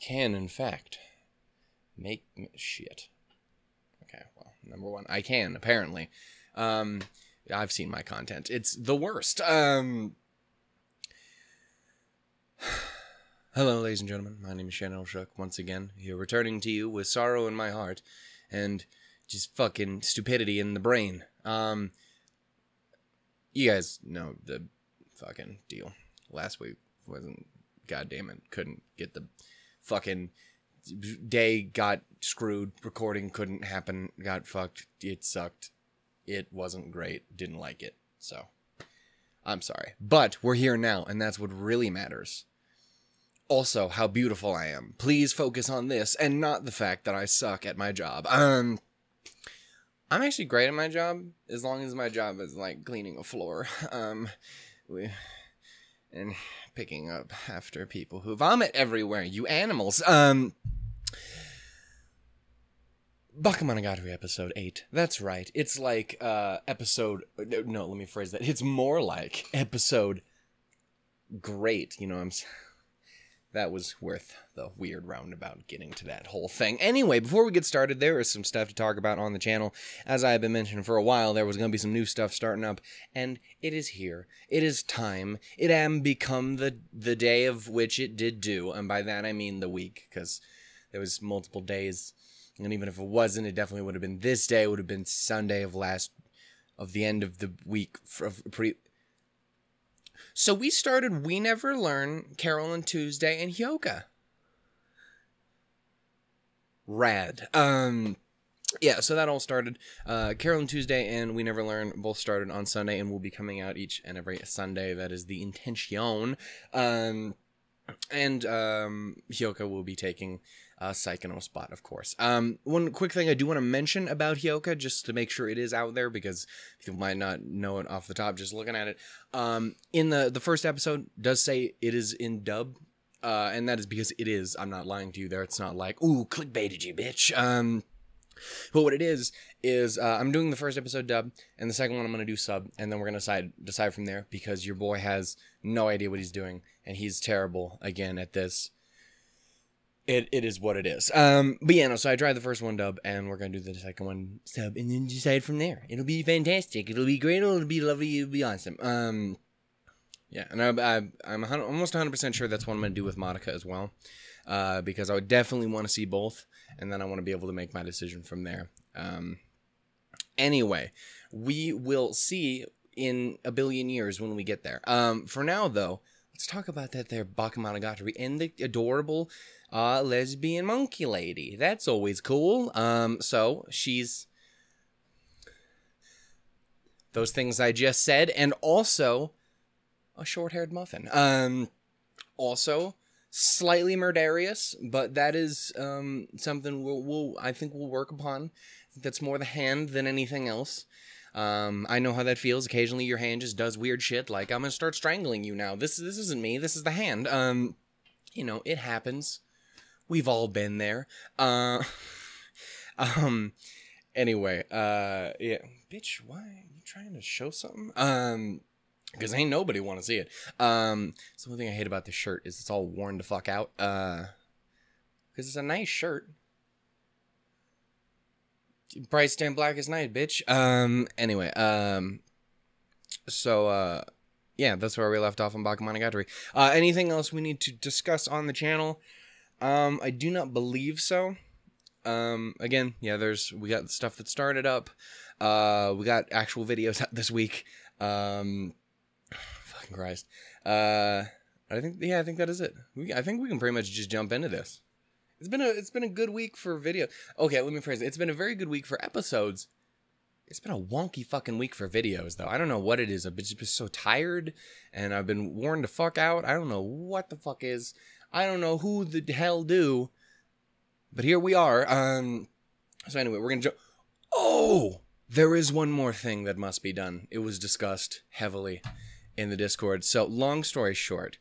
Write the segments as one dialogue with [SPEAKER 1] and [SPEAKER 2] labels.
[SPEAKER 1] can, in fact, make shit. Okay, well, number one, I can apparently. Um, I've seen my content. It's the worst. Um. Hello, ladies and gentlemen. My name is Shannon Shook. Once again, here returning to you with sorrow in my heart and just fucking stupidity in the brain. Um, you guys know the fucking deal. Last week wasn't. God damn it, couldn't get the fucking day. Got screwed. Recording couldn't happen. Got fucked. It sucked. It wasn't great. Didn't like it. So, I'm sorry. But we're here now, and that's what really matters also how beautiful I am. Please focus on this and not the fact that I suck at my job. Um I'm actually great at my job as long as my job is like cleaning a floor. Um we and picking up after people who vomit everywhere, you animals. Um Bakemonogatari episode 8. That's right. It's like uh episode no, let me phrase that. It's more like episode great, you know I'm that was worth the weird roundabout getting to that whole thing. Anyway, before we get started, there is some stuff to talk about on the channel. As I have been mentioning for a while, there was going to be some new stuff starting up, and it is here. It is time. It am become the the day of which it did do, and by that I mean the week, because there was multiple days, and even if it wasn't, it definitely would have been this day. It would have been Sunday of last of the end of the week of pre so we started We Never Learn, Carole and Tuesday, and Hyoka. Rad. Um, yeah, so that all started. Uh, Carole and Tuesday and We Never Learn both started on Sunday and will be coming out each and every Sunday. That is the intention. Um, and um, Hyoka will be taking uh, Saikano spot, of course. Um, one quick thing I do want to mention about Hyoka, just to make sure it is out there, because people might not know it off the top just looking at it. Um, in the the first episode, does say it is in dub, uh, and that is because it is. I'm not lying to you there. It's not like ooh clickbaited you, bitch. Um, but what it is is uh, I'm doing the first episode dub, and the second one I'm gonna do sub, and then we're gonna decide decide from there because your boy has no idea what he's doing, and he's terrible again at this it, it is what it is. Um, but yeah, no, so I tried the first one dub, and we're gonna do the second one sub, and then decide from there. It'll be fantastic. It'll be great. It'll be lovely. It'll be awesome. Um, yeah, and I, I, I'm almost 100 percent sure that's what I'm gonna do with Monica as well, uh, because I would definitely want to see both, and then I want to be able to make my decision from there. Um, anyway, we will see in a billion years when we get there. Um, for now though, let's talk about that there Bakemonogatari and the adorable uh, lesbian monkey lady. That's always cool. Um, so she's those things I just said, and also a short-haired muffin. Um, also slightly murderious, but that is um, something we'll, we'll, I think we'll work upon. That's more the hand than anything else. Um, I know how that feels. Occasionally, your hand just does weird shit. Like I'm gonna start strangling you now. This this isn't me. This is the hand. Um, you know, it happens. We've all been there. Uh, um, anyway, uh, yeah, bitch, why are you trying to show something? Um, because ain't nobody want to see it. Um, so one thing I hate about this shirt is it's all worn to fuck out. Uh, because it's a nice shirt. Bright stand black as night, bitch. Um, anyway, um, so, uh, yeah, that's where we left off on Bakemonogatari. Uh, anything else we need to discuss on the channel? Um, I do not believe so. Um, again, yeah, there's we got stuff that started up. Uh, we got actual videos out this week. Um, fucking Christ. Uh, I think yeah, I think that is it. We, I think we can pretty much just jump into this. It's been a it's been a good week for video. Okay, let me phrase it. It's been a very good week for episodes. It's been a wonky fucking week for videos though. I don't know what it is. I've just been so tired and I've been worn to fuck out. I don't know what the fuck is. I don't know who the hell do, but here we are. Um, so anyway, we're gonna. Oh, there is one more thing that must be done. It was discussed heavily in the Discord. So long story short,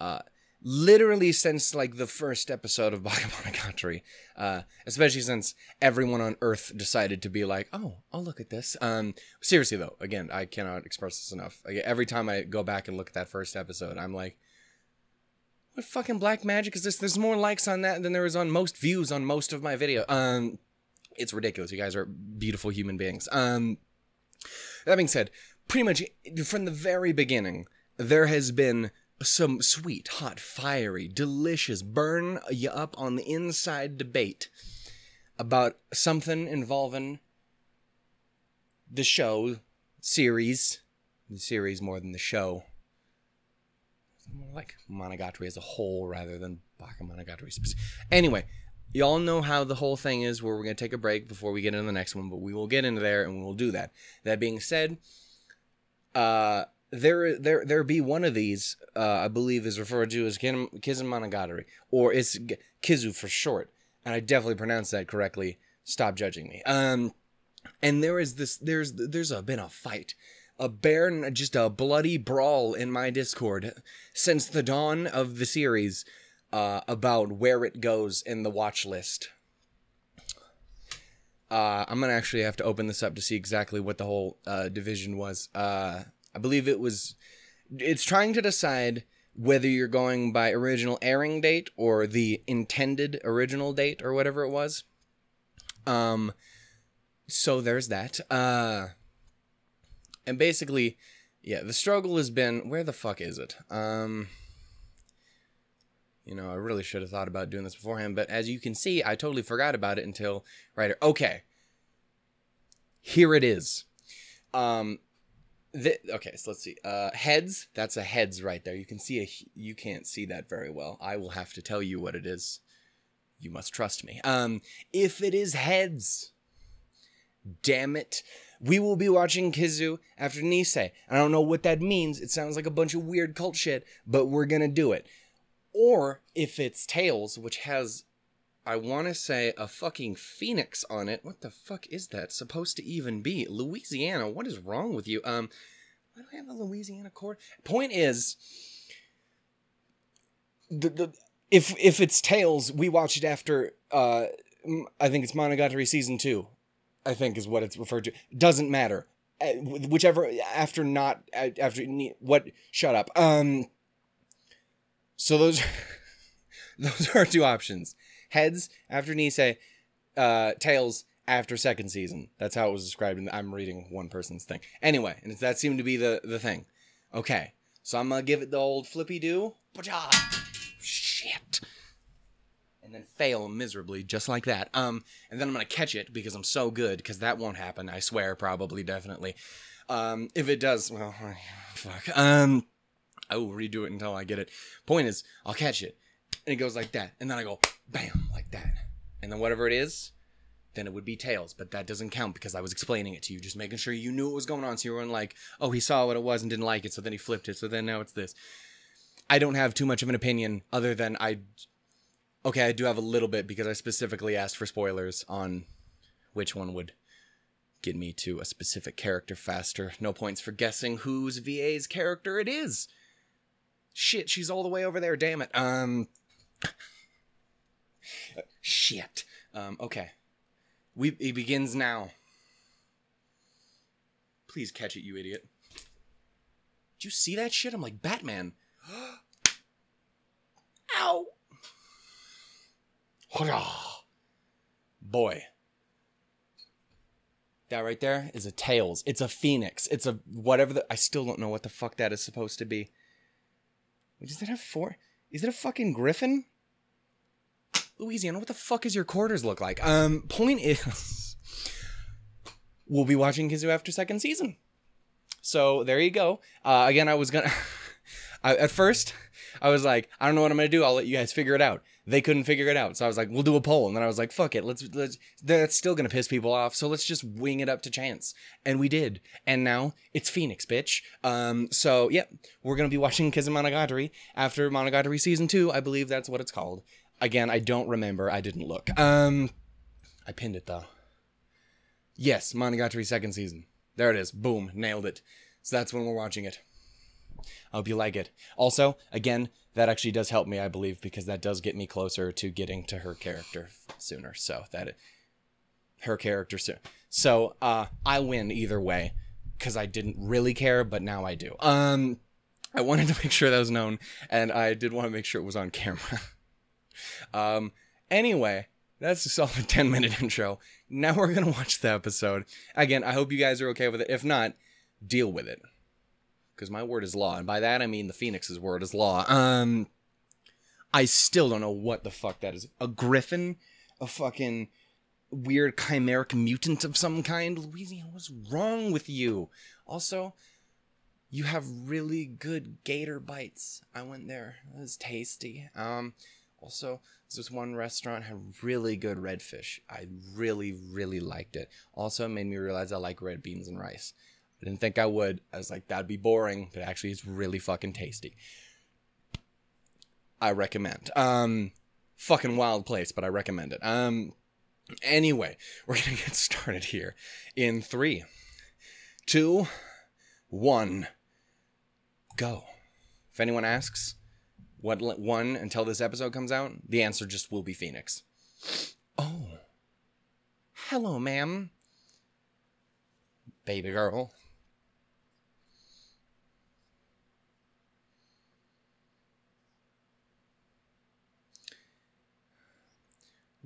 [SPEAKER 1] uh, literally since like the first episode of Bakemonogatari, uh, especially since everyone on Earth decided to be like, oh, I'll look at this. Um, seriously though, again, I cannot express this enough. Every time I go back and look at that first episode, I'm like, what fucking black magic is this? There's more likes on that than there is on most views on most of my video. Um, it's ridiculous. You guys are beautiful human beings. Um, that being said, pretty much from the very beginning, there has been some sweet, hot, fiery, delicious, burn you up on the inside debate about something involving the show series, the series more than the show. More like Monogatari as a whole rather than Bakemonogatari. Anyway, y'all know how the whole thing is where we're going to take a break before we get into the next one, but we will get into there and we'll do that. That being said, uh, there, there, there be one of these, uh, I believe is referred to as Kizen Monogatari, or it's Kizu for short, and I definitely pronounced that correctly. Stop judging me. Um, and there is this, there's, there's a, been a fight a bare, just a bloody brawl in my Discord since the dawn of the series uh, about where it goes in the watch list. Uh, I'm gonna actually have to open this up to see exactly what the whole uh, division was. Uh, I believe it was. It's trying to decide whether you're going by original airing date or the intended original date or whatever it was. Um, so there's that. Uh, and basically, yeah, the struggle has been where the fuck is it? Um, you know, I really should have thought about doing this beforehand, but as you can see, I totally forgot about it until right here. Okay, here it is. Um, okay, so let's see. Uh, heads. That's a heads right there. You can see a. You can't see that very well. I will have to tell you what it is. You must trust me. Um, if it is heads, damn it. We will be watching Kizu after Nisei. I don't know what that means. It sounds like a bunch of weird cult shit, but we're gonna do it. Or if it's Tails, which has, I want to say, a fucking phoenix on it. What the fuck is that supposed to even be? Louisiana, what is wrong with you? Um, why do I have a Louisiana chord? Point is, the the if if it's Tails, we watch it after. Uh, I think it's Monogatari season two. I think is what it's referred to. Doesn't matter. Uh, whichever after not uh, after what shut up. Um so those those are two options. Heads after Nisei, uh tails after second season. That's how it was described and I'm reading one person's thing. Anyway, and that seemed to be the the thing. Okay. So I'm to give it the old flippy do. Shit and then fail miserably just like that. Um, and then I'm gonna catch it because I'm so good because that won't happen. I swear, probably, definitely. Um, if it does, well, fuck. Um, I will redo it until I get it. Point is, I'll catch it, and it goes like that, and then I go bam like that, and then whatever it is, then it would be tails. But that doesn't count because I was explaining it to you, just making sure you knew what was going on. So you weren't like, oh, he saw what it was and didn't like it, so then he flipped it, so then now it's this. I don't have too much of an opinion other than I Okay, I do have a little bit because I specifically asked for spoilers on which one would get me to a specific character faster. No points for guessing whose VA's character it is. Shit, she's all the way over there, damn it. Um Shit. Um okay. We it begins now. Please catch it, you idiot. Did you see that shit? I'm like Batman. Ow! Boy. That right there is a tails. It's a phoenix. It's a whatever the I still don't know what the fuck that is supposed to be. Does it have four? Is it a fucking griffin? Louisiana, what the fuck is your quarters look like? Um, point is, we'll be watching Kizu after second season. So there you go. Uh, again, I was gonna. I, at first, I was like, I don't know what I'm gonna do. I'll let you guys figure it out they couldn't figure it out. So I was like, we'll do a poll. And then I was like, fuck it. Let's, let's, that's still going to piss people off. So let's just wing it up to chance. And we did. And now it's Phoenix, bitch. Um, so yeah, we're going to be watching Kizen Monogatari after Monogatari season two. I believe that's what it's called. Again, I don't remember. I didn't look. Um, I pinned it though. Yes, Monogatari second season. There it is. Boom. Nailed it. So that's when we're watching it. I hope you like it. Also, again, that actually does help me, I believe, because that does get me closer to getting to her character sooner. So that her character soon. So uh, I win either way because I didn't really care, but now I do. Um, I wanted to make sure that was known, and I did want to make sure it was on camera. um, anyway, that's a solid 10 minute intro. Now we're going to watch the episode. Again, I hope you guys are okay with it. If not, deal with it. Because my word is law. And by that, I mean the Phoenix's word is law. Um, I still don't know what the fuck that is. A griffin? A fucking weird chimeric mutant of some kind? Louisiana, what's wrong with you? Also, you have really good gator bites. I went there. It was tasty. Um, also, this one restaurant had really good redfish. I really, really liked it. Also, it made me realize I like red beans and rice. I didn't think I would. I was like, that'd be boring, but actually, it's really fucking tasty. I recommend. Um, fucking wild place, but I recommend it. Um, anyway, we're gonna get started here in three, two, one go. If anyone asks what one until this episode comes out, the answer just will be Phoenix. Oh. Hello, ma'am. Baby girl.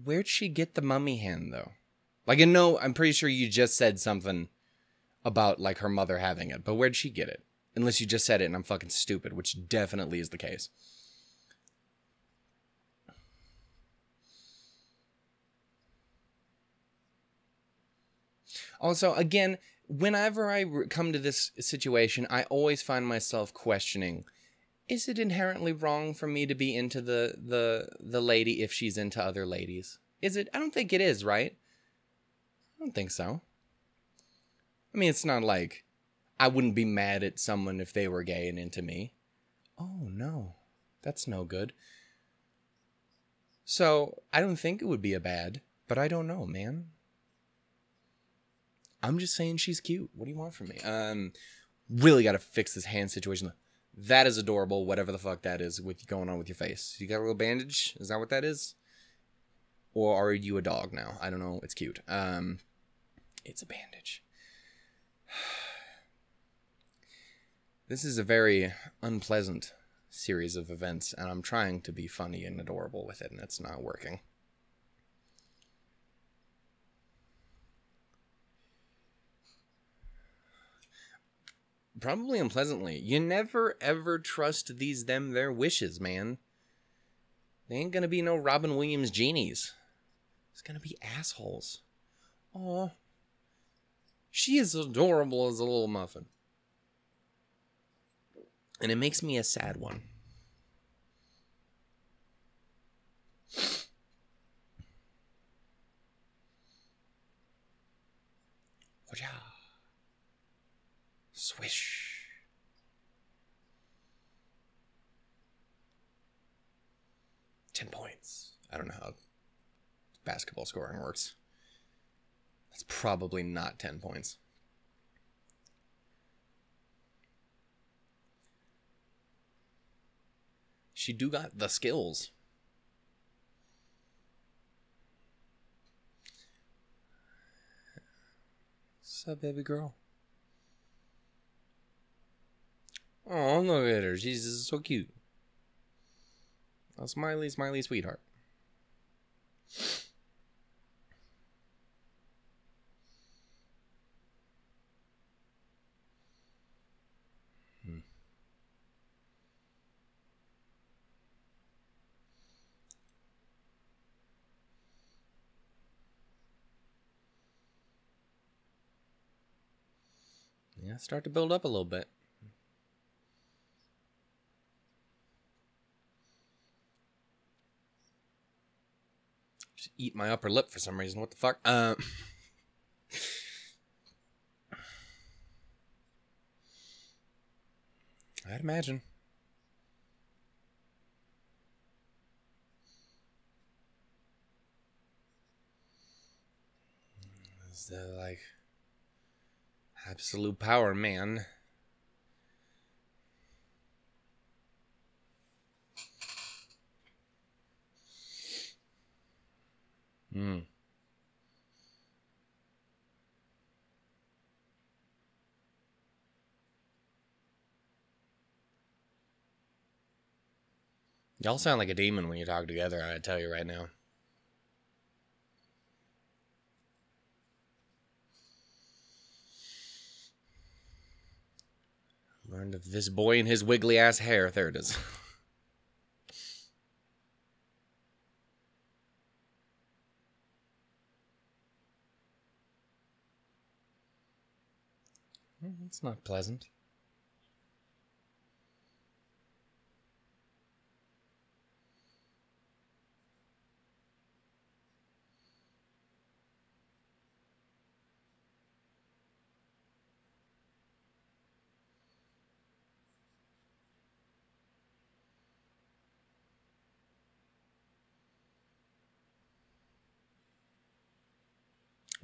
[SPEAKER 1] Where'd she get the mummy hand, though? Like, I know, I'm pretty sure you just said something about, like, her mother having it, but where'd she get it? Unless you just said it and I'm fucking stupid, which definitely is the case. Also, again, whenever I come to this situation, I always find myself questioning is it inherently wrong for me to be into the the the lady if she's into other ladies? Is it? I don't think it is, right? I don't think so. I mean, it's not like I wouldn't be mad at someone if they were gay and into me. Oh, no. That's no good. So, I don't think it would be a bad, but I don't know, man. I'm just saying she's cute. What do you want from me? Um, really got to fix this hand situation. That is adorable, whatever the fuck that is with going on with your face. You got a little bandage? Is that what that is? Or are you a dog now? I don't know. It's cute. Um, it's a bandage. This is a very unpleasant series of events, and I'm trying to be funny and adorable with it, and it's not working. Probably unpleasantly. You never ever trust these them their wishes, man. They ain't gonna be no Robin Williams genies. It's gonna be assholes. Aw. She is adorable as a little muffin and it makes me a sad one. Swish. Ten points. I don't know how basketball scoring works. That's probably not ten points. She do got the skills. What's up, baby girl? Oh, look at her. She's so cute. A smiley, smiley sweetheart. Hmm. Yeah, start to build up a little bit. Just eat my upper lip for some reason. What the fuck? Uh, I'd imagine. Is that like Absolute power, man. Hmm. Y'all sound like a demon when you talk together, I tell you right now. Learned of this boy and his wiggly ass hair. There it is. It's not pleasant.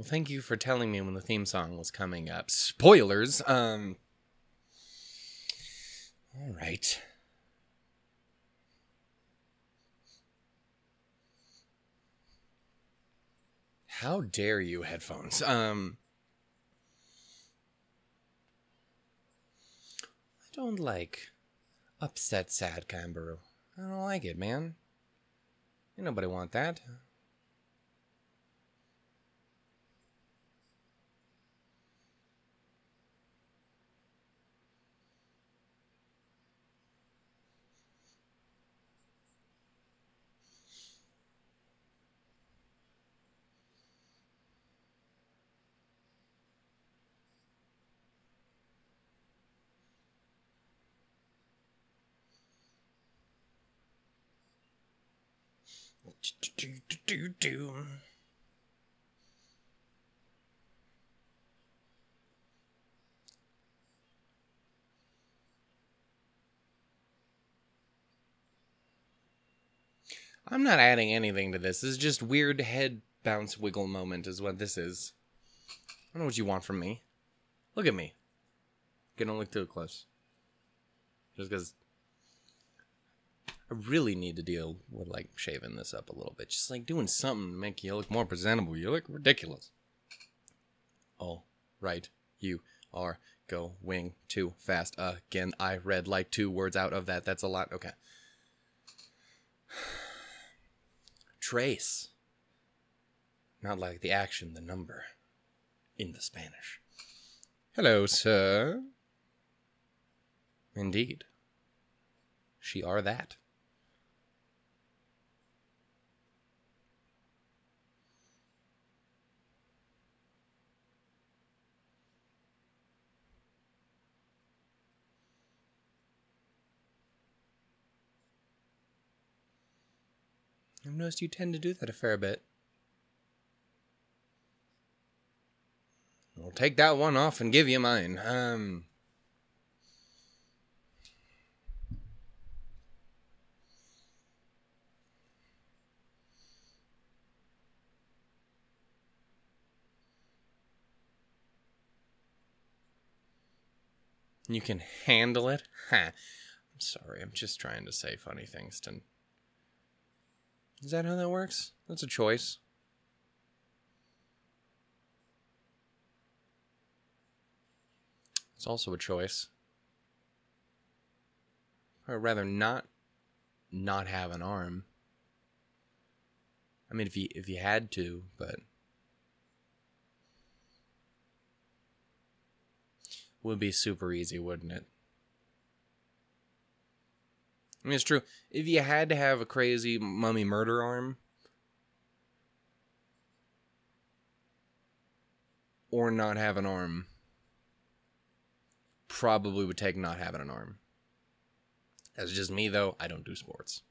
[SPEAKER 1] Well, thank you for telling me when the theme song was coming up. Spoilers. Um. All right. How dare you, headphones? Um. I don't like upset, sad Kanbaru. I don't like it, man. Ain't nobody want that. I'm not adding anything to this. This is just weird head bounce wiggle moment is what this is. I don't know what you want from me. Look at me. Getting look too close. Just because I really need to deal with like shaving this up a little bit. Just like doing something to make you look more presentable. You look ridiculous. All right, you are going too fast. Again, I read like two words out of that. That's a lot. Okay. Trace. Not like the action, the number. In the Spanish. Hello, sir. Indeed. She are that. I've noticed you tend to do that a fair bit. I'll take that one off and give you mine. Um. You can handle it? Ha. I'm sorry, I'm just trying to say funny things to is that how that works? That's a choice. It's also a choice. I'd rather not not have an arm. I mean if you if you had to, but would be super easy, wouldn't it? I mean, it's true. If you had to have a crazy mummy murder arm, or not have an arm, probably would take not having an arm. That's just me, though. I don't do sports.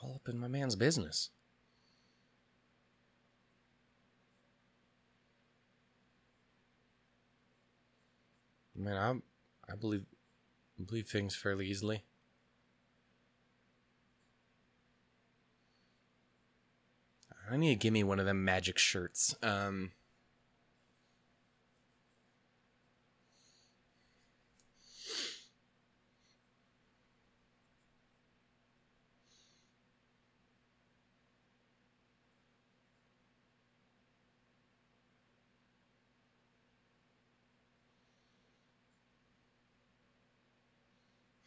[SPEAKER 1] All up in my man's business. Man, I I believe believe things fairly easily. I need to give me one of them magic shirts. Um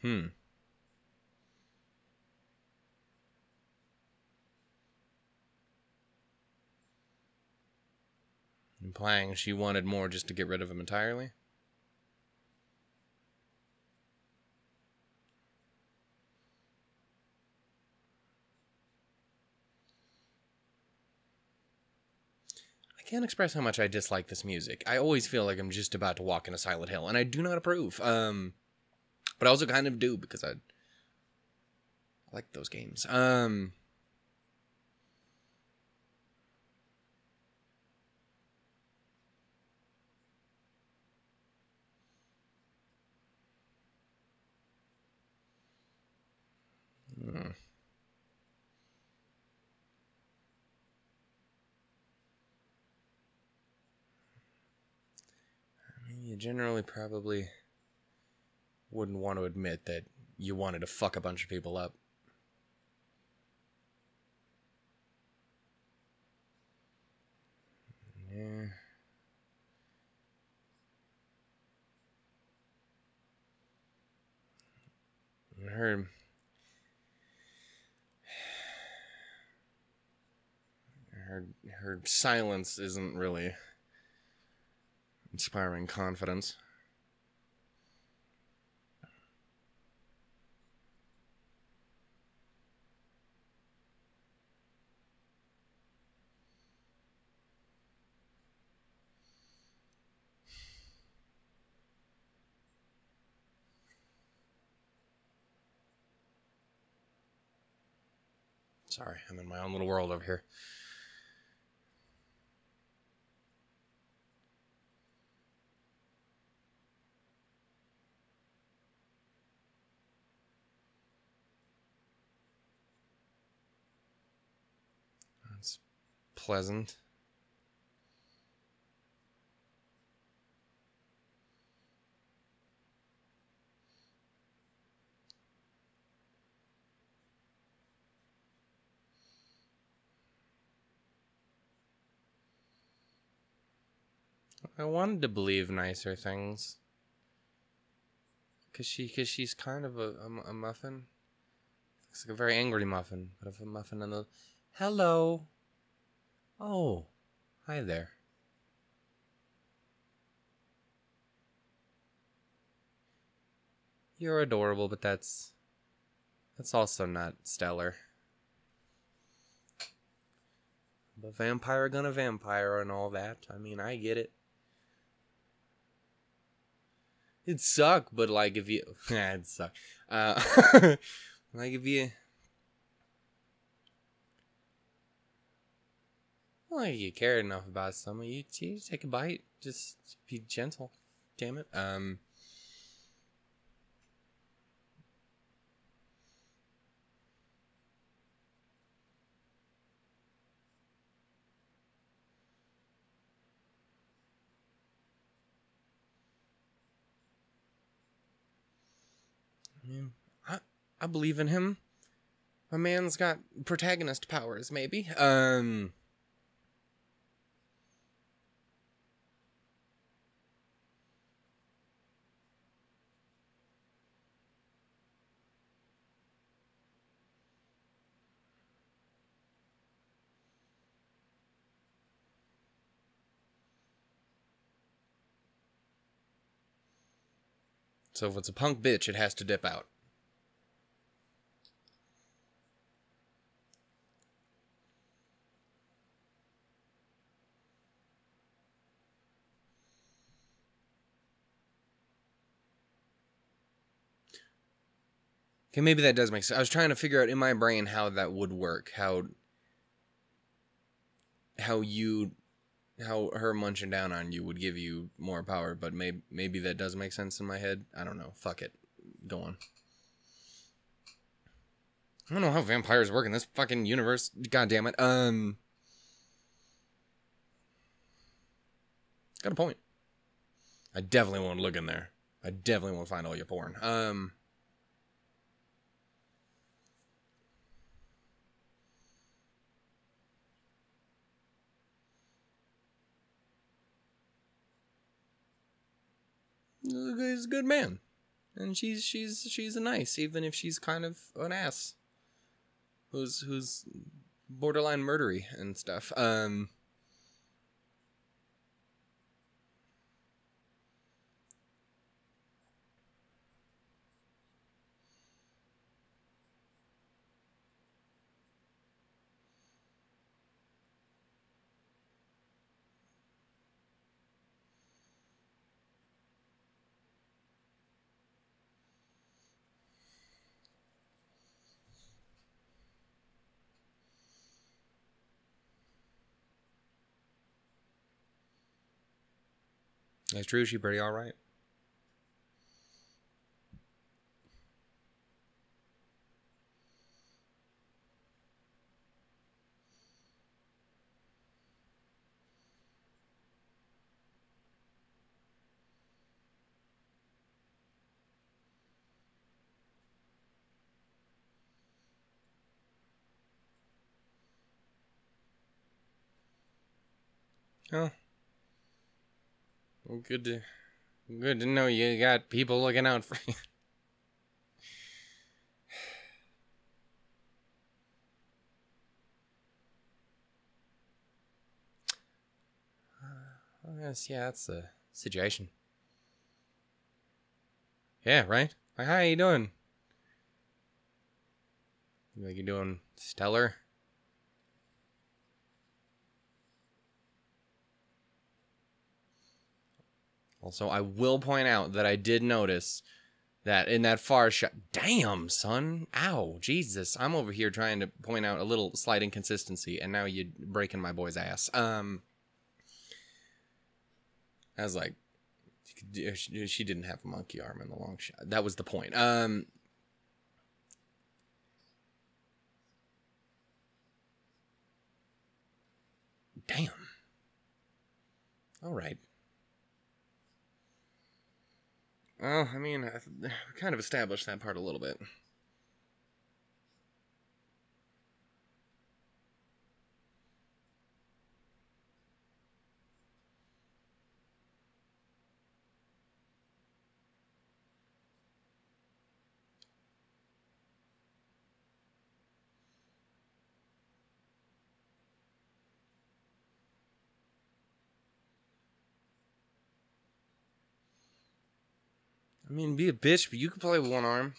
[SPEAKER 1] Hmm. Implying she wanted more just to get rid of him entirely? I can't express how much I dislike this music. I always feel like I'm just about to walk into Silent Hill, and I do not approve. Um, but I also kind of do because I, I like those games. Um. I mean, you generally probably wouldn't want to admit that you wanted to fuck a bunch of people up. Yeah. Her her her silence isn't really inspiring confidence. Sorry, I'm in my own little world over here. That's pleasant. I wanted to believe nicer things. Cause she, cause she's kind of a, a, a muffin. Looks like a very angry muffin, but of a muffin in the. Hello. Oh, hi there. You're adorable, but that's that's also not stellar. But vampire gonna vampire and all that. I mean, I get it. It'd suck, but like if you, yeah, it'd suck. Uh, like if you, well, if you care enough about someone, you, you take a bite. Just be gentle. Damn it. Um. I believe in him. My man's got protagonist powers, maybe. Um. So if it's a punk bitch, it has to dip out. Okay, maybe that does make sense. I was trying to figure out in my brain how that would work. How how you how her munching down on you would give you more power, but maybe maybe that does make sense in my head. I don't know. Fuck it. Go on. I don't know how vampires work in this fucking universe. God damn it. Um Got a point. I definitely won't look in there. I definitely won't find all your porn. Um He's a good man. and she's she's she's a nice, even if she's kind of an ass. Who's who's borderline murdery and stuff. Um. That's true. She pretty all right. Oh. Good to good to know you got people looking out for you. I yeah, that's the situation. Yeah, right. Like, how you doing? Like you're doing stellar? Also, I will point out that I did notice that in that far shot. Damn, son. Ow, Jesus. I'm over here trying to point out a little slight inconsistency, and now you're breaking my boy's ass. Um, I was like, she didn't have a monkey arm in the long shot. That was the point. Um, damn. All right. Well, I mean, I kind of established that part a little bit. Mean, be a bitch, but you could play with one arm.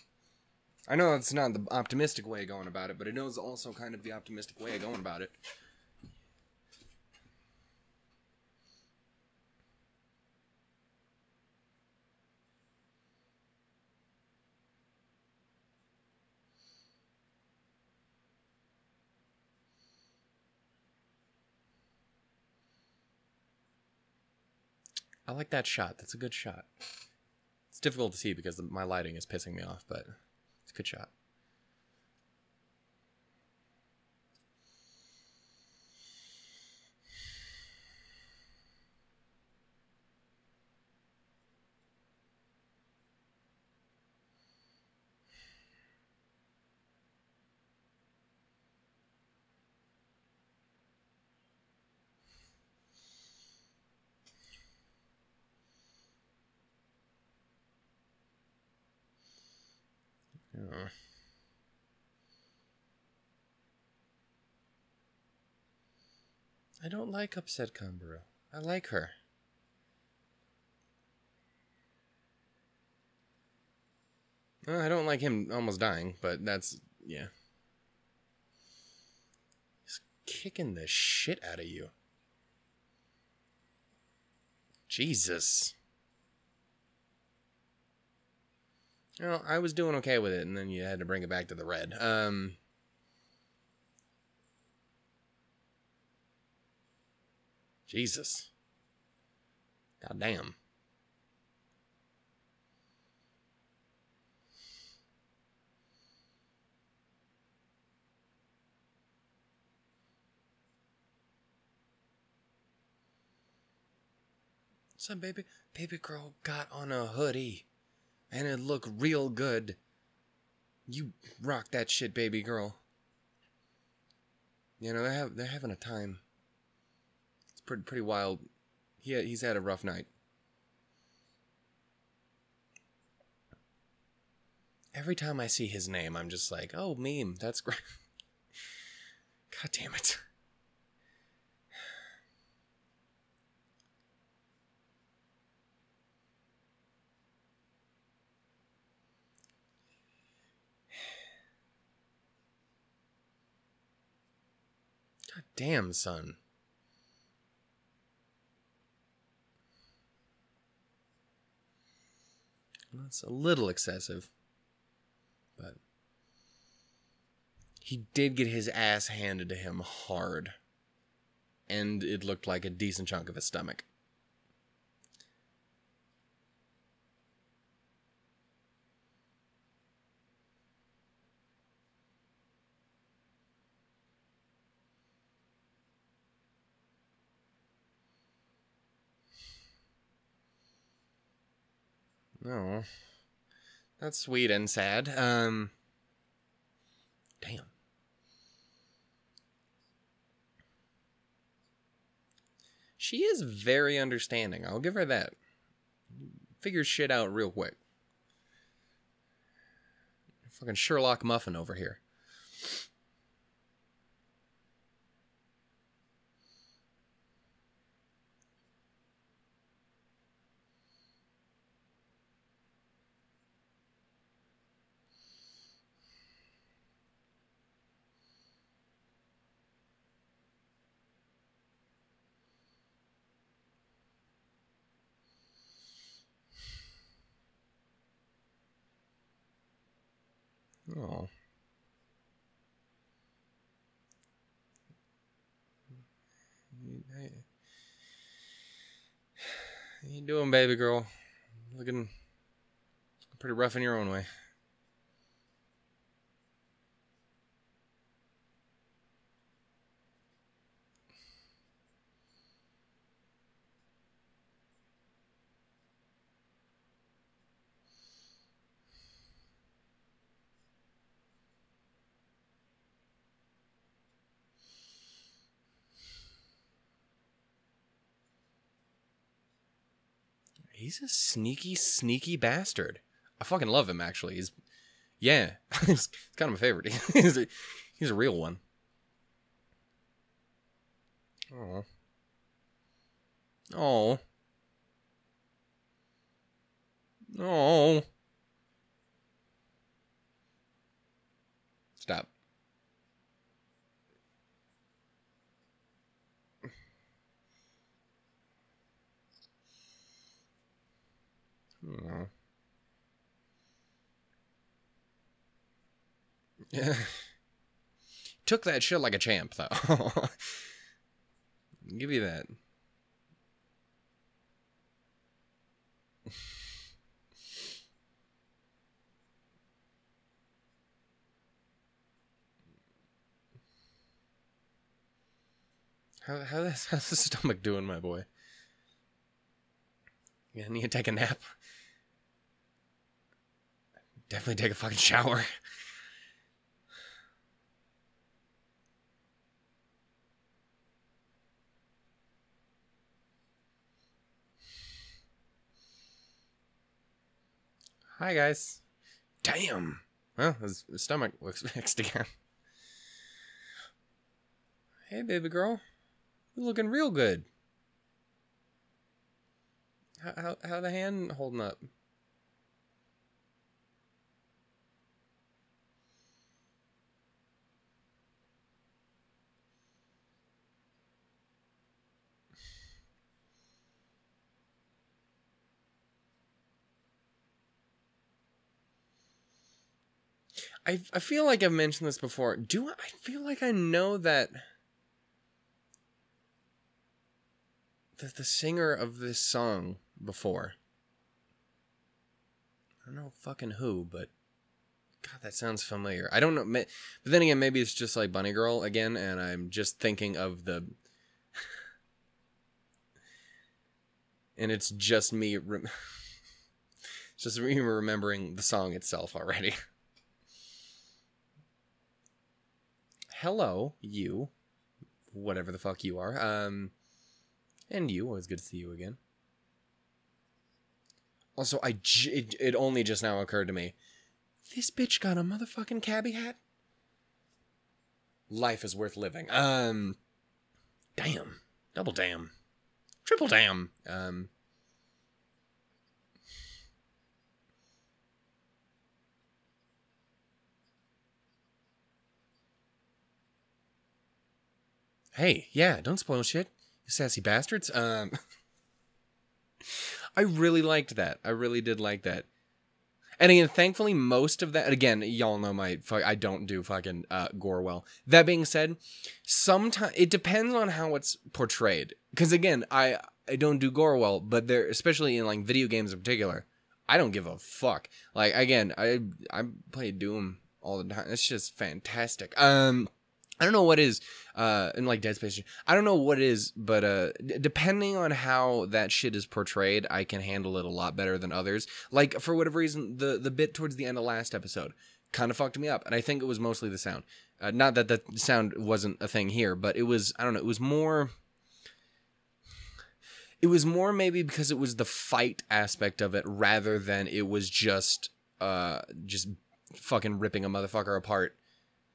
[SPEAKER 1] I know it's not the optimistic way of going about it, but it is also kind of the optimistic way of going about it. I like that shot. That's a good shot. It's difficult to see because the, my lighting is pissing me off, but it's a good shot. Don't like upset Kanbaru. I like her. Well, I don't like him almost dying, but that's yeah. He's kicking the shit out of you. Jesus. Well, I was doing okay with it, and then you had to bring it back to the red. Um, Jesus. God damn. Some baby baby girl got on a hoodie and it looked real good. You rock that shit, baby girl. You know they have they're having a time. Pretty pretty wild. He he's had a rough night. Every time I see his name, I'm just like, oh, meme. That's great. God damn it. God damn, son. That's a little excessive. But he did get his ass handed to him hard. And it looked like a decent chunk of his stomach. Oh. That's sweet and sad. Um Damn. She is very understanding. I'll give her that. Figures shit out real quick. Fucking Sherlock Muffin over here. Oh. Hey. Baby girl? Looking pretty rough in your own way. He's a sneaky, sneaky bastard. I fucking love him. Actually, he's yeah, he's kind of my favorite. he's a, he's a real one. Oh. Oh. Oh. Stop. Aww. Yeah. Took that shit like a champ, though. Give you that. How, how how's the stomach doing, my boy? Yeah, need to take a nap. Definitely take a fucking shower. Hi, guys. Damn. Well, his, his stomach looks fixed again. Hey, baby girl. You're looking real good. How, how, how the hand holding up? I, I feel like I've mentioned this before. Do I, I feel like I know that the, the singer of this song before. I don't know fucking who, but God, that sounds familiar. I don't know, but then again, maybe it's just like Bunny Girl again, and I'm just thinking of the, and it's just me, rem- just me remembering the song itself already. Hello, you, whatever the fuck you are, um, and you. Always good to see you again. Also, I j- it, it only just now occurred to me. this bitch got a motherfucking cabbie hat. Life is worth living. Um, damn, double damn, triple damn. Um, hey, yeah, don't spoil shit, you sassy bastards. Um, I really liked that. I really did like that. And again, thankfully, most of that. Again, y'all know my. I don't do fucking uh, gore well. That being said, sometimes it depends on how it's portrayed. Because again, I I don't do gore well, but there, especially in like video games in particular, I don't give a fuck. Like again, I I play Doom all the time. It's just fantastic. Um, I don't know what is uh in like Dead Space. I don't know what it is, but uh d- depending on how that shit is portrayed, I can handle it a lot better than others. Like for whatever reason, the the bit towards the end of last episode kind of fucked me up, and I think it was mostly the sound. Uh, not that the sound wasn't a thing here, but it was I don't know, it was more it was more maybe because it was the fight aspect of it rather than it was just uh just fucking ripping a motherfucker apart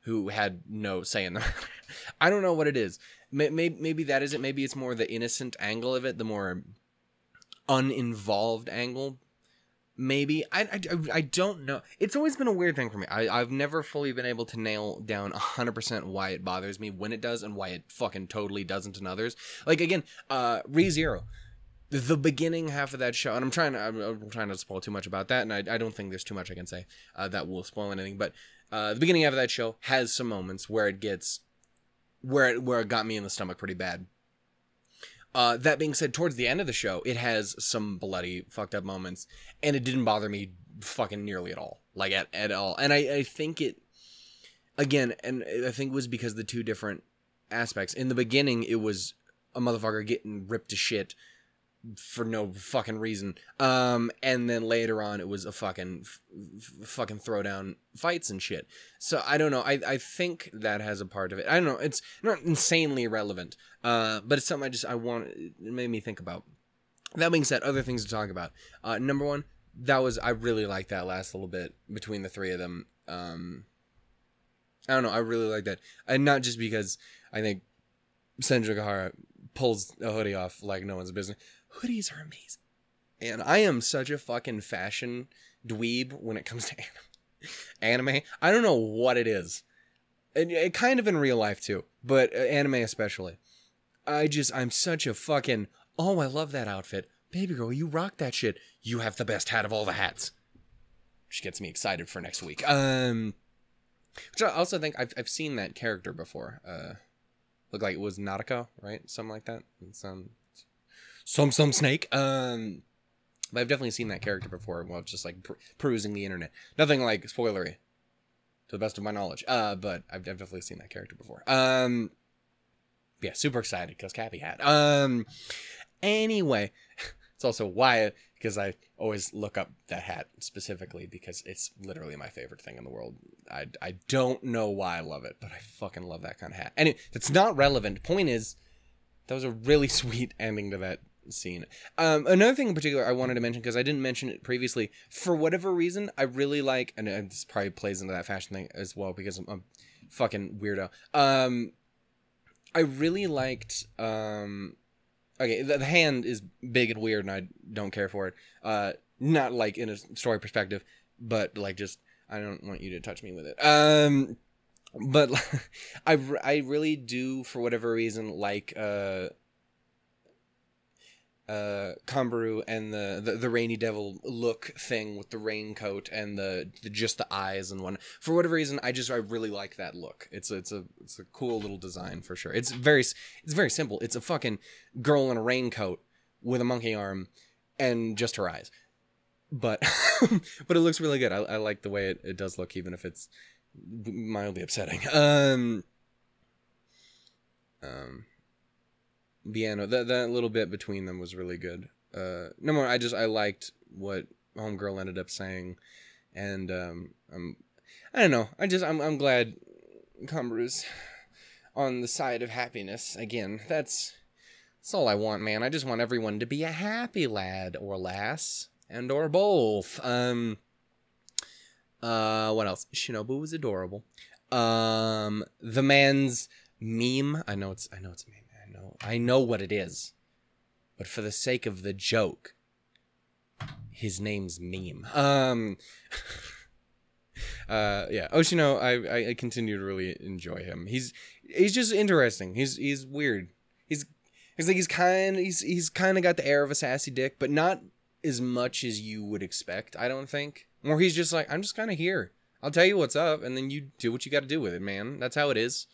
[SPEAKER 1] who had no say in the I don't know what it is. Maybe, maybe that is it. Maybe it's more the innocent angle of it, the more uninvolved angle. Maybe I, I, I don't know. It's always been a weird thing for me. I, I've never fully been able to nail down 100% why it bothers me when it does and why it fucking totally doesn't in others. Like, again, uh, ReZero the beginning half of that show, and I'm trying to I'm, I'm trying to spoil too much about that, and I, I don't think there's too much I can say uh, that will spoil anything. But uh, the beginning of that show has some moments where it gets where it where it got me in the stomach pretty bad. Uh, that being said, towards the end of the show, it has some bloody fucked up moments, and it didn't bother me fucking nearly at all, like at at all. And I I think it again, and I think it was because the two different aspects. In the beginning, it was a motherfucker getting ripped to shit for no fucking reason. Um, and then later on, it was a fucking f- fucking throwdown fights and shit. So I don't know. I I think that has a part of it. I don't know. It's not insanely relevant. Uh, but it's something I just I want. It made me think about. That being said, other things to talk about. Uh, number one, that was I really liked that last little bit between the three of them. Um, I don't know. I really like that, and not just because I think Senjougahara pulls a hoodie off like no one's business hoodies are amazing. And I am such a fucking fashion dweeb when it comes to anime. I don't know what it is. And it, kind of in real life too, but uh, anime especially. I just I'm such a fucking oh I love that outfit. Baby girl, you rock that shit. You have the best hat of all the hats. Which gets me excited for next week. Um which I also think I've I've seen that character before. Uh look like it was Nautica, right? Something like that. Some some some snake. Um, but I've definitely seen that character before. Well, just like per- perusing the internet. Nothing like spoilery, to the best of my knowledge. Uh, but I've, I've definitely seen that character before. Um, yeah, super excited because Cappy hat. Um, anyway, it's also why because I always look up that hat specifically because it's literally my favorite thing in the world. I, I don't know why I love it, but I fucking love that kind of hat. And it's not relevant. Point is, that was a really sweet ending to that scene. Um, another thing in particular I wanted to mention because I didn't mention it previously. For whatever reason, I really like, and this probably plays into that fashion thing as well because I'm, I'm fucking weirdo. Um, I really liked. Um, okay, the, the, hand is big and weird, and I don't care for it. Uh, not like in a story perspective, but like just I don't want you to touch me with it. Um, but I I really do for whatever reason like uh uh Kanbaru and the, the the rainy devil look thing with the raincoat and the, the just the eyes and one for whatever reason I just I really like that look. It's a, it's a it's a cool little design for sure. It's very it's very simple. It's a fucking girl in a raincoat with a monkey arm and just her eyes. But but it looks really good. I, I like the way it, it does look even if it's mildly upsetting. Um um Piano. That that little bit between them was really good. Uh, no more. I just I liked what Homegirl ended up saying, and um, I'm I don't know. I just I'm I'm glad Kanbaru's on the side of happiness again. That's that's all I want, man. I just want everyone to be a happy lad or lass and or both. Um. Uh, what else? Shinobu was adorable. Um, the man's meme. I know it's. I know it's a meme. I know. What it is. But for the sake of the joke, his name's meme. Um. uh yeah oshino I, I i continue to really enjoy him he's he's just interesting he's he's weird he's he's like he's kind he's he's kind of got the air of a sassy dick but not as much as you would expect i don't think or he's just like i'm just kind of here i'll tell you what's up and then you do what you got to do with it man that's how it is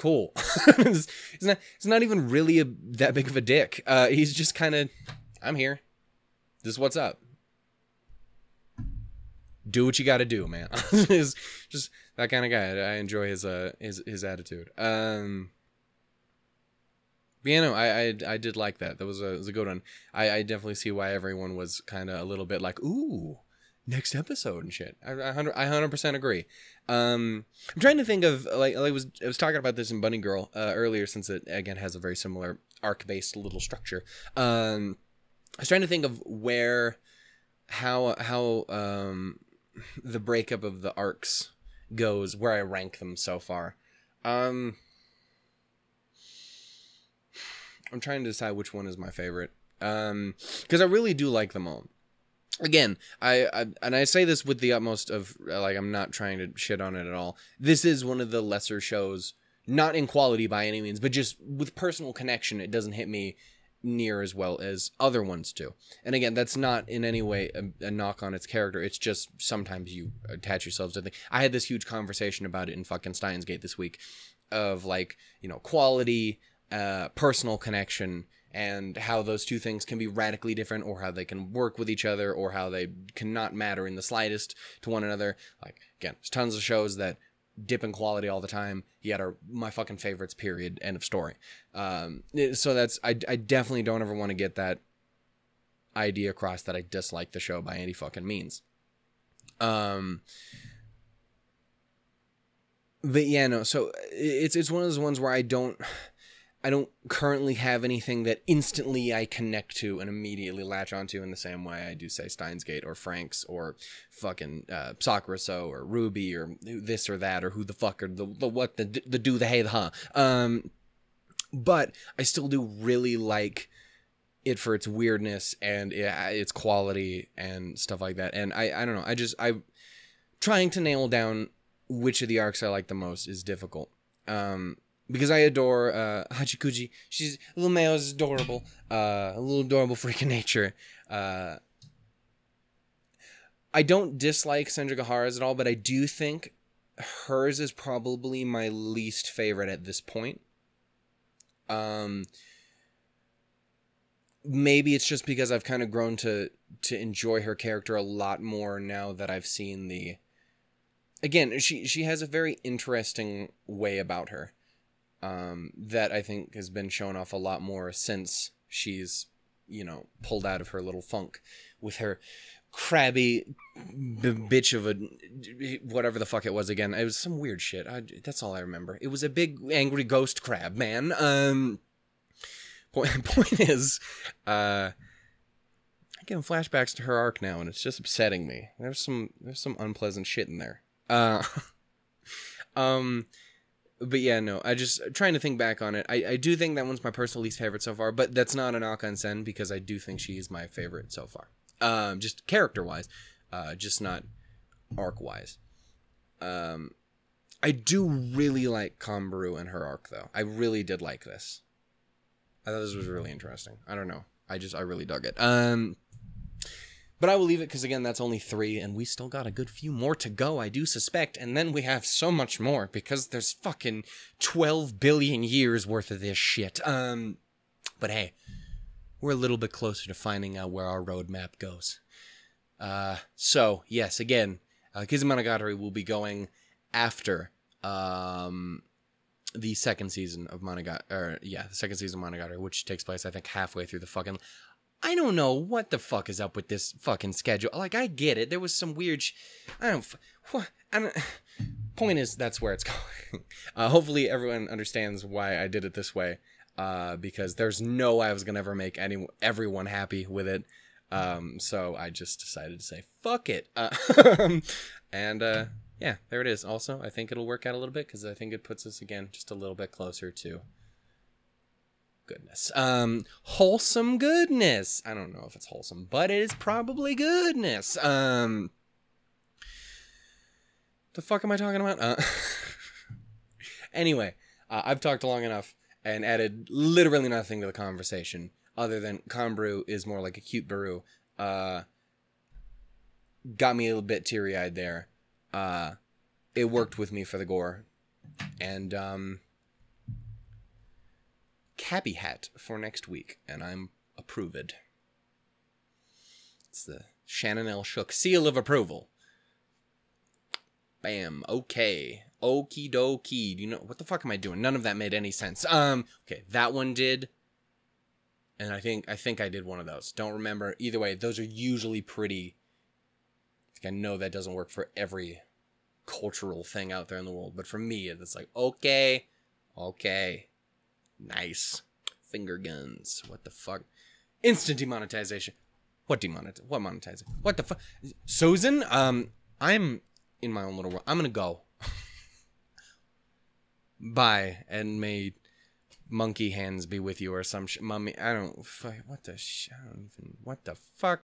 [SPEAKER 1] cool it's, it's not it's not even really a, that big of a dick uh he's just kind of i'm here this is what's up do what you got to do, man. Just that kind of guy. I enjoy his uh his his attitude. Um, but yeah, no, I, I I did like that. That was a was a good one. I I definitely see why everyone was kind of a little bit like, ooh, next episode and shit. I hundred I hundred percent agree. Um, I'm trying to think of like I was I was talking about this in Bunny Girl uh, earlier since it again has a very similar arc based little structure. Um, I was trying to think of where how how um the breakup of the arcs goes, where I rank them so far. Um, I'm trying to decide which one is my favorite. Um, because I really do like them all. Again, I, I and I say this with the utmost of like I'm not trying to shit on it at all. This is one of the lesser shows, not in quality by any means, but just with personal connection. It doesn't hit me near as well as other ones do. And again, that's not in any way a, a, knock on its character. It's just sometimes you attach yourselves to things. I had this huge conversation about it in fucking Steins Gate this week of like, you know, quality, uh, personal connection, and how those two things can be radically different or how they can work with each other or how they cannot matter in the slightest to one another. Like, again, there's tons of shows that dip in quality all the time yet are my fucking favorites period. End of story. Um, so that's I, I definitely don't ever want to get that idea across that i dislike the show by any fucking means. Um but yeah no so it's it's one of those ones where i don't I don't currently have anything that instantly I connect to and immediately latch onto in the same way I do say Steins Gate or Franxx or fucking uh, or RWBY or this or that or who the fuck or the, the what the the do the hey the huh. Um, but I still do really like it for its weirdness and its quality and stuff like that. And I I don't know. I just I trying to nail down which of the arcs I like the most is difficult. Um, because I adore uh, Hachikuji. She's little is adorable, uh, a little adorable freak of nature. Uh, I don't dislike Senjougahara's at all, but I do think hers is probably my least favorite at this point. Um, maybe it's just because I've kind of grown to to enjoy her character a lot more now that I've seen the. Again, she she has a very interesting way about her um, that I think has been shown off a lot more since she's, you know, pulled out of her little funk with her crabby b- bitch of a whatever the fuck it was again. It was some weird shit. I, that's all I remember. It was a big angry ghost crab, man. Um, point point is, uh, I'm getting flashbacks to her arc now, and it's just upsetting me. There's some there's some unpleasant shit in there. Uh, um but yeah, no, I just trying to think back on it. I, I do think that one's my personal least favorite so far, but that's not a knock on Sen because I do think she is my favorite so far. Um, just character wise, uh, just not arc wise. Um, I do really like Kanbaru and her arc though. I really did like this. I thought this was really interesting. I don't know. I just I really dug it. Um, but I will leave it because, again, that's only three, and we still got a good few more to go, I do suspect. And then we have so much more because there's fucking 12 billion years worth of this shit. Um, but hey, we're a little bit closer to finding out where our roadmap goes. Uh, so, yes, again, uh, Kizumonogatari will be going after um, the second season of Monogatari, yeah, the second season of Monogatari, which takes place, I think, halfway through the fucking I don't know what the fuck is up with this fucking schedule. Like, I get it. There was some weird. Sh- I don't. What? I don't. Point is, that's where it's going. Uh, hopefully, everyone understands why I did it this way. Uh, because there's no way I was gonna ever make any everyone happy with it. Um, so I just decided to say fuck it, uh, and uh, yeah, there it is. Also, I think it'll work out a little bit because I think it puts us again just a little bit closer to goodness. Um, wholesome goodness. I don't know if it's wholesome, but it is probably goodness. Um, the fuck am I talking about? Uh, anyway, uh, I've talked long enough and added literally nothing to the conversation other than Kanbaru is more like a cute brew. Uh, got me a little bit teary eyed there. Uh, it worked with me for the gore. And, um, cabbie hat for next week, and I'm approved. It's the Shannon L. Shook seal of approval. Bam. Okay. Okie dokie. Do you know what the fuck am I doing? None of that made any sense. Um. Okay, that one did. And I think I think I did one of those. Don't remember. Either way, those are usually pretty. I know that doesn't work for every cultural thing out there in the world, but for me, it's like okay, okay, nice. Finger guns. What the fuck? Instant demonetization. What demonetize? What monetizing? What the fuck? Sozin? Um, I'm in my own little world. I'm gonna go. Bye, and may monkey hands be with you or some sh- mummy. I don't. What the? Sh- I don't even. What the fuck?